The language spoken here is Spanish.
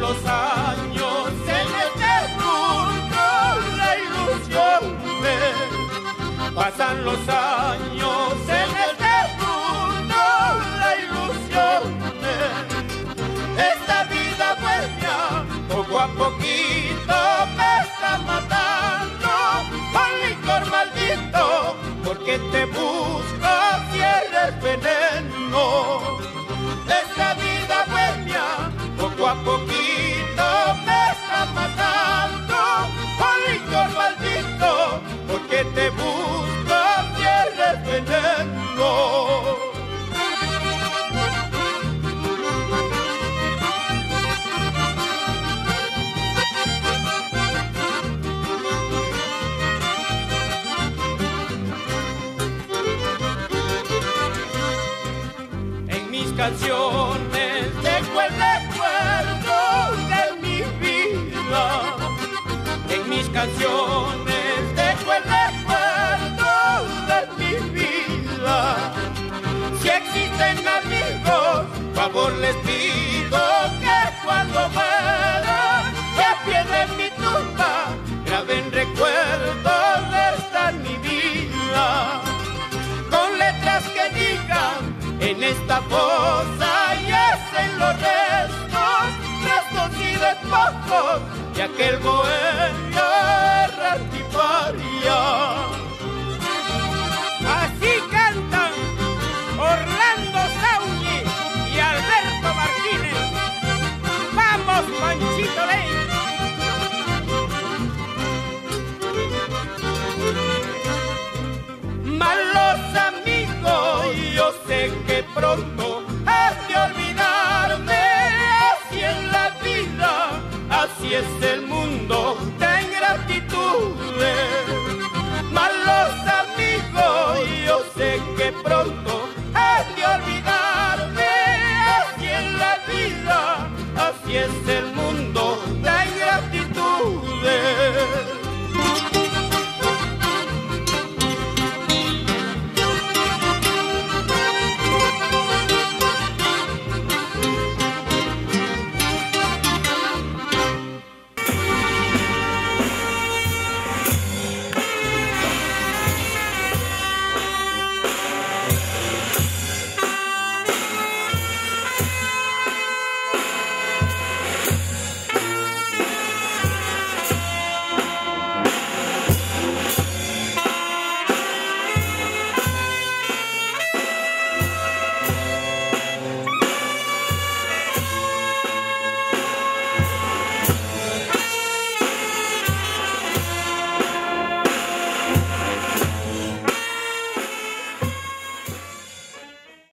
con los años en les sepultó la ilusión de pasan los años en les sepultó la ilusión de esta vida bohemia poco a poquito me está matando. Con licor maldito porque te busco si eres veneno. canciones dejo el recuerdo de mi vida. En mis canciones Oh. y es el mundo.